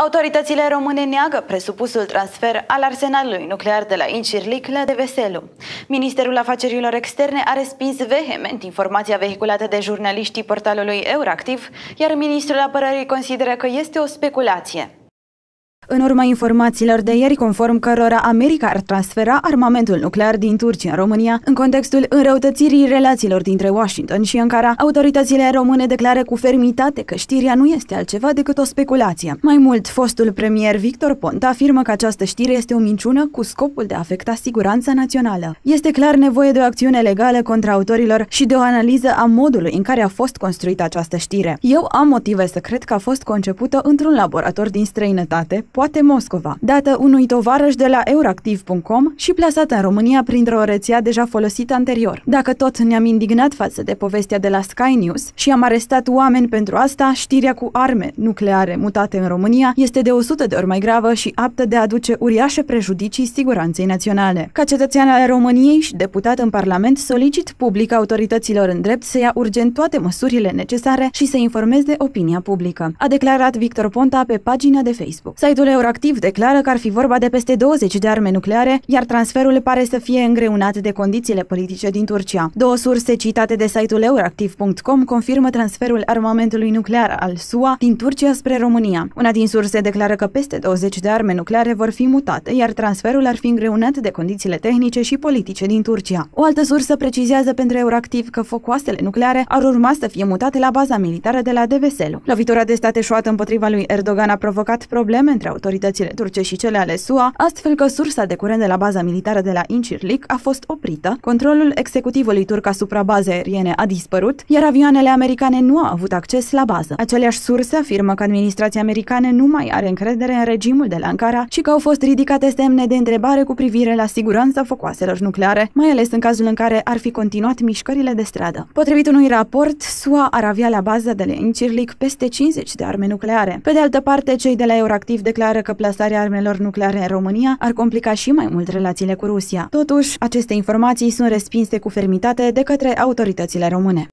Autoritățile române neagă presupusul transfer al arsenalului nuclear de la Incirlic la Deveselu. Ministerul Afacerilor Externe a respins vehement informația vehiculată de jurnaliștii portalului Euractiv, iar ministrul apărării consideră că este o speculație. În urma informațiilor de ieri, conform cărora America ar transfera armamentul nuclear din Turcia în România, în contextul înrăutățirii relațiilor dintre Washington și Ankara, autoritățile române declară cu fermitate că știrea nu este altceva decât o speculație. Mai mult, fostul premier Victor Ponta afirmă că această știre este o minciună cu scopul de a afecta siguranța națională. Este clar nevoie de o acțiune legală contra autorilor și de o analiză a modului în care a fost construită această știre. Eu am motive să cred că a fost concepută într-un laborator din străinătate, poate Moscova, dată unui tovarăș de la euractiv.com și plasată în România printr-o rețea deja folosită anterior. Dacă tot ne-am indignat față de povestea de la Sky News și am arestat oameni pentru asta, știrea cu arme nucleare mutate în România este de 100 de ori mai gravă și aptă de a aduce uriașe prejudicii siguranței naționale. Ca cetățean al României și deputat în Parlament, solicit public autorităților în drept să ia urgent toate măsurile necesare și să informeze opinia publică, a declarat Victor Ponta pe pagina de Facebook. Site-ul Euractiv declară că ar fi vorba de peste 20 de arme nucleare, iar transferul pare să fie îngreunat de condițiile politice din Turcia. Două surse citate de site-ul Euractiv.com confirmă transferul armamentului nuclear al SUA din Turcia spre România. Una din surse declară că peste 20 de arme nucleare vor fi mutate, iar transferul ar fi îngreunat de condițiile tehnice și politice din Turcia. O altă sursă precizează pentru Euractiv că focoasele nucleare ar urma să fie mutate la baza militară de la Deveselu. Lovitura de state șoată împotriva lui Erdogan a provocat probleme între autoritățile turce și cele ale SUA, astfel că sursa de curent de la baza militară de la Incirlik a fost oprită, controlul executivului turc asupra bazei aeriene a dispărut, iar avioanele americane nu au avut acces la bază. Aceleași surse afirmă că administrația americană nu mai are încredere în regimul de la Ankara și că au fost ridicate semne de întrebare cu privire la siguranța focoaselor nucleare, mai ales în cazul în care ar fi continuat mișcările de stradă. Potrivit unui raport, SUA ar avea la bază de la Incirlik peste 50 de arme nucleare. Pe de altă parte, cei de la Euractiv declară declară că plasarea armelor nucleare în România ar complica și mai mult relațiile cu Rusia. Totuși, aceste informații sunt respinse cu fermitate de către autoritățile române.